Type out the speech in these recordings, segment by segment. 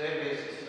Service.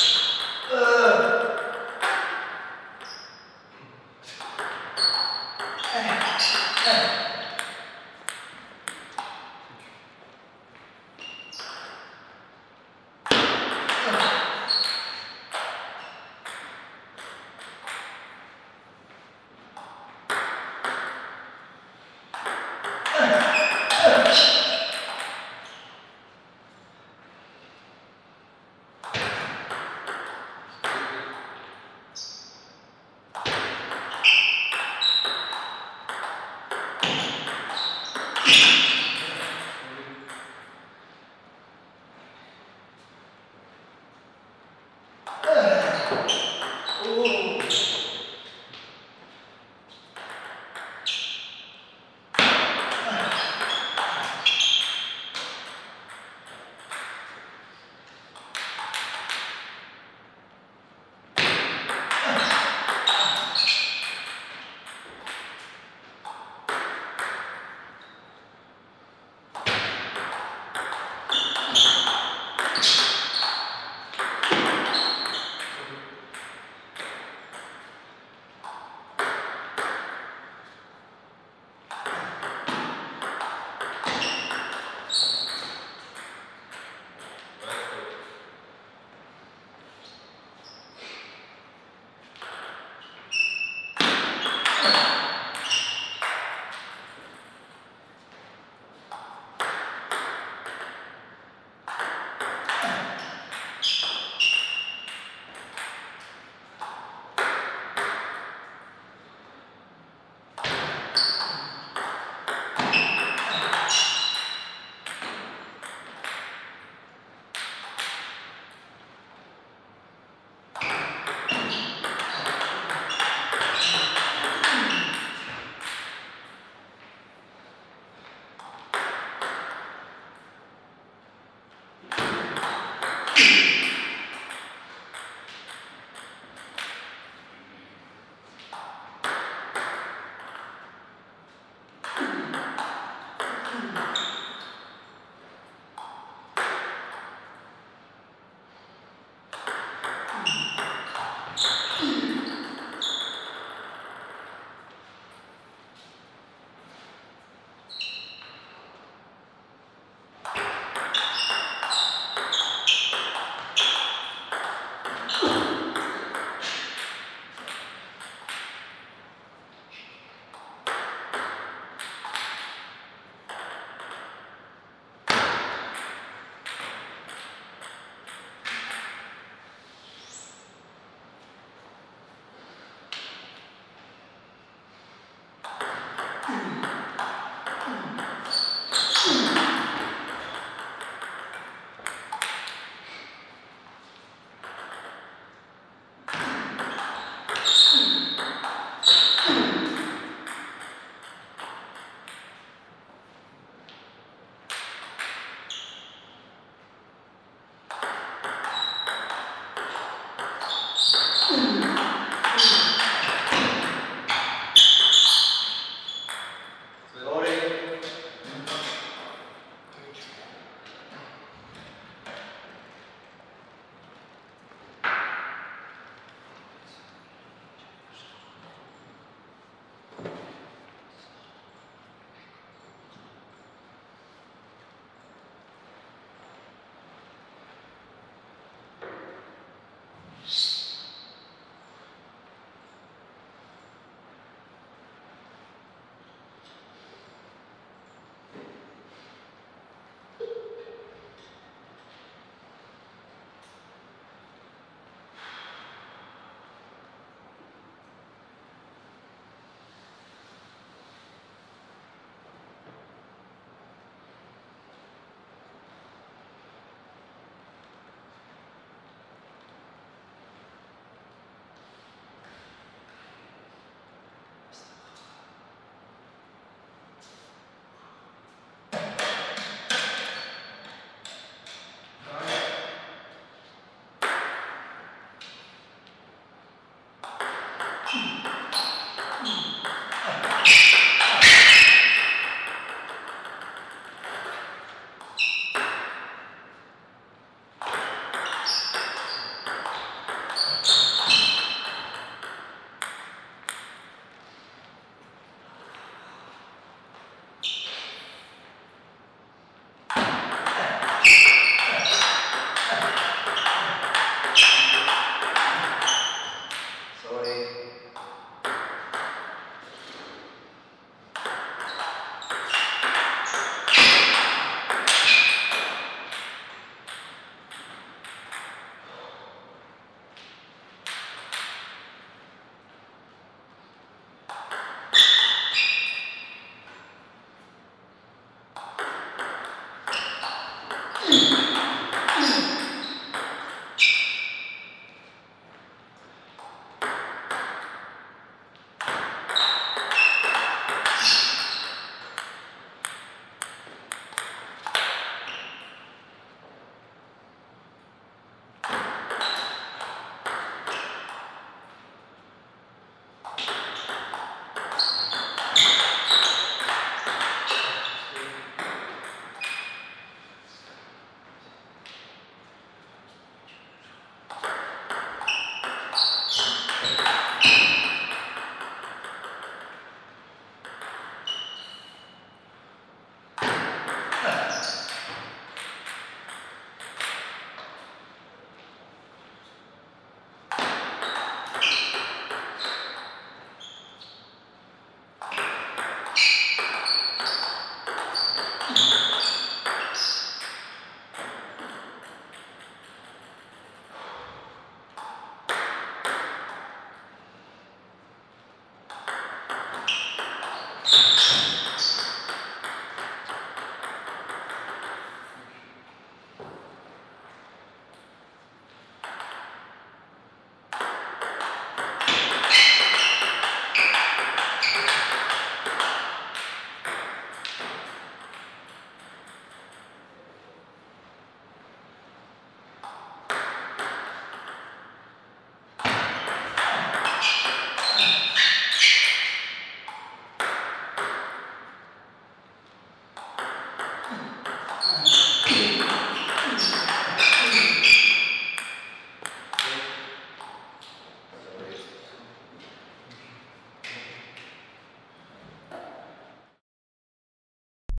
Hey.